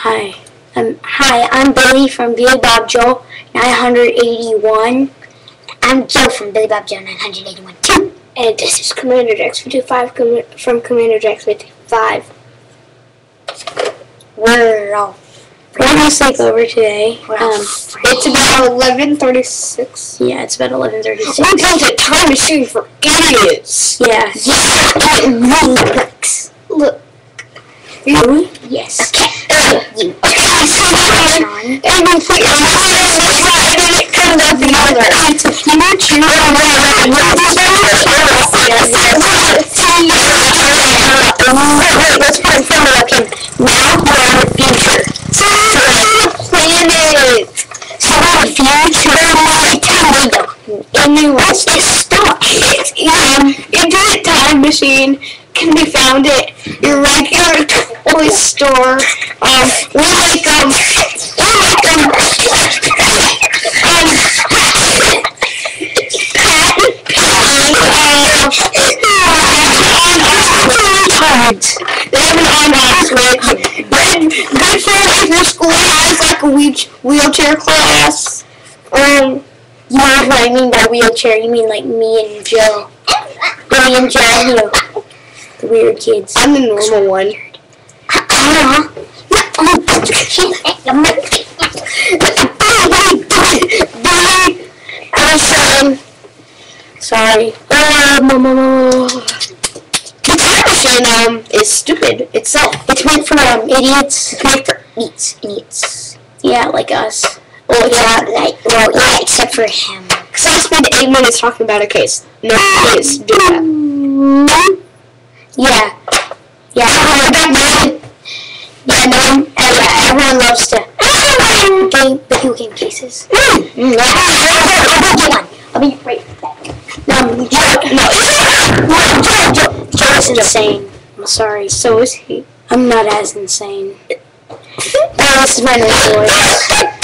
Hi. Um, hi, I'm Billy from Billy Bob Joe 981. I'm Joe from Billy Bob Joe 981 too. And this is Commander Jax 55 com- from Commander Jax 55. We're all We're gonna sleepover today. we're Um, It's about 11:36. yeah, it's about 11:36. We're going to time machine for idiots. Yeah. Roblox. Look, Really? Yes. A future. Let's front of him. Now the future. So planet. So the future might tell you. Anyways, just stop. Um, Internet Time Machine can be found at your regular toy store. Um, we like um, we like um, um, Cards. They have an on-off switch. Good, good for your school has like a wheel- wheelchair class. Um, You know what I mean by wheelchair? You mean like me and Joe? Me and Joe, you know, the weird kids. I'm the normal one. Um, Sorry. The time machine um is stupid itself. It's meant for um, idiots. It's meant for idiots, idiots. Yeah, like us. Well, yeah, like, well, yeah, except for him. Cause I spent eight minutes talking about a case. No, please do that. Yeah. Yeah. Yeah, no one, loves to game, video game cases. I'll be right back. No, Joe, no. Joe's insane. I'm sorry. So is he. I'm not as insane. Oh, this is my new voice.